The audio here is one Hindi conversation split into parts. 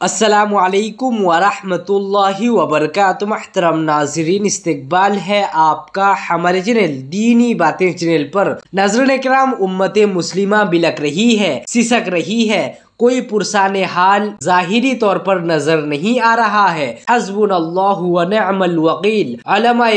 असलकम वरहि वबरक महतरम नाजरीन, इस्तकबाल है आपका हमारे चैनल, दीनी बातें चैनल पर। नज़र कराम उम्मत मुस्लिमा बिलक रही है, सिसक रही है कोई पुरसान हाल ज़ाहिरी तौर पर नज़र नहीं आ रहा है। हजबुन वकील।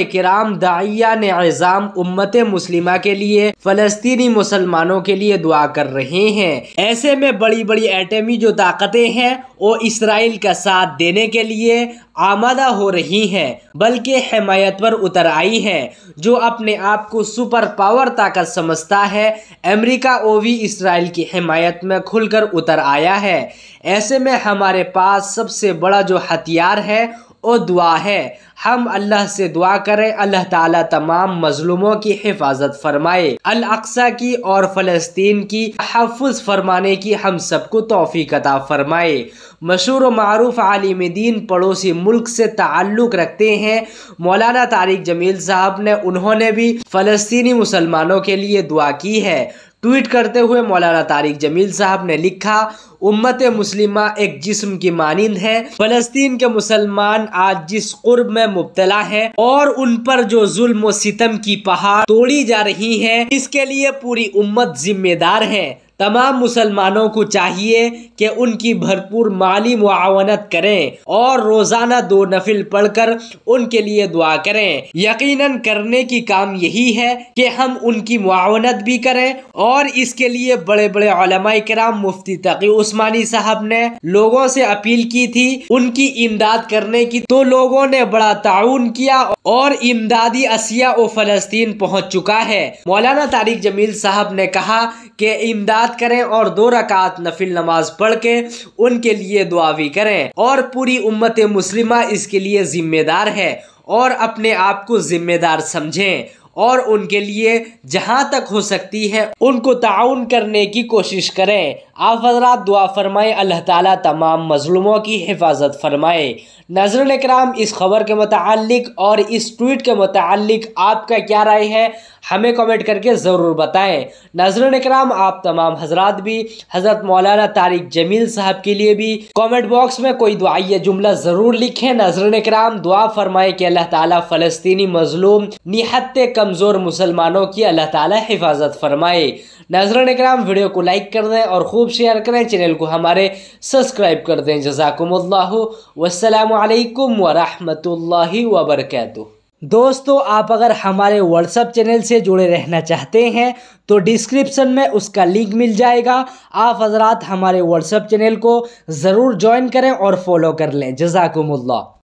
कराम दाइया ने एजाम उम्मत मुस्लिमा के लिए, फ़लस्तीनी मुसलमानों के लिए दुआ कर रहे हैं। ऐसे में बड़ी बड़ी एटमी जो ताकतें हैं, वो इसराइल का साथ देने के लिए आमादा हो रही हैं, बल्कि हमायत पर उतर आई हैं, जो अपने आप को सुपर पावर ताकत समझता है। अमेरिका ओवी इसराइल की हमायत में खुलकर उतर आया है। ऐसे में हमारे पास सबसे बड़ा जो हथियार है वो दुआ है। हम अल्लाह से दुआ करें, अल्लाह ताला तमाम मजलूमों की हिफाजत फरमाए। अल अक्सा की और फ़लस्तीन की हफुज फरमाने की हम सबको तोफ़ी अता फरमाए। मशहूर मरूफ आलिम दीन पड़ोसी मुल्क से ताल्लुक़ रखते हैं। मौलाना तारिक जमील साहब ने, उन्होंने भी फ़लस्तीनी मुसलमानों के लिए दुआ की है। ट्वीट करते हुए मौलाना तारिक जमील साहब ने लिखा, उम्मत मुस्लिमा एक जिस्म की मानंद है। फलस्तीन के मुसलमान आज जिस कुर्ब में मुबतला है और उन पर जो जुल्म सितम की पहाड़ तोड़ी जा रही है, इसके लिए पूरी उम्मत जिम्मेदार है। तमाम मुसलमानों को चाहिए कि उनकी भरपूर माली मुआवनत करें और रोज़ाना दो नफिल पढ़कर उनके लिए दुआ करें। यकीनन करने की काम यही है कि हम उनकी मुआवनत भी करें और इसके लिए बड़े बड़े कराम, मुफ्ती तकी उस्मानी साहब ने लोगों से अपील की थी। उनकी इमदाद करने की तो लोगों ने बड़ा ताउन किया और इमदादी असिया व फलस्तीन पहुँच चुका है। मौलाना तारिक जमील साहब ने कहा कि इमदाद इबादत करें और दो रकात नफिल नमाज़ पढ़ के उनके लिए दुआ भी करें। और पूरी उम्मत मुस्लिमा इसके लिए जिम्मेदार है और अपने आप को जिम्मेदार समझें और उनके लिए जहाँ तक हो सकती है उनको ताउन करने की कोशिश करें। आप हजरात दुआ फरमाएँ, अल्लाह ताला तमाम मजलूमों की हिफाजत फरमाए। नज़र कराम इस खबर के मतलब और इस ट्वीट के मतलब आपका क्या राय है, हमें कमेंट करके ज़रूर बताएँ। नज़र कराम आप तमाम हजरात भी, हज़रत मौलाना तारिक जमील साहब के लिए भी कमेंट बॉक्स में कोई दुआई जुमला ज़रूर लिखें। नज़र कराम दुआ फरमाए कि अल्लाह ताला फ़लस्तीनी मजलूम निहत कमज़ोर मुसलमानों की अल्लाह ताला हिफाजत फरमाए। नज़र कराम वीडियो को लाइक कर दें और खूब शेयर करें चैनल को, हमारे सब्सक्राइब कर दें। जजाकुमुल्लाह। वसलकम वरहमतुल्लाहि वबरकatuh दोस्तों, आप अगर हमारे व्हाट्सअप चैनल से जुड़े रहना चाहते हैं तो डिस्क्रिप्शन में उसका लिंक मिल जाएगा। आप हजरात हमारे व्हाट्सअप चैनल को ज़रूर ज्वाइन करें और फॉलो कर लें। जजाकुमुल्लाह।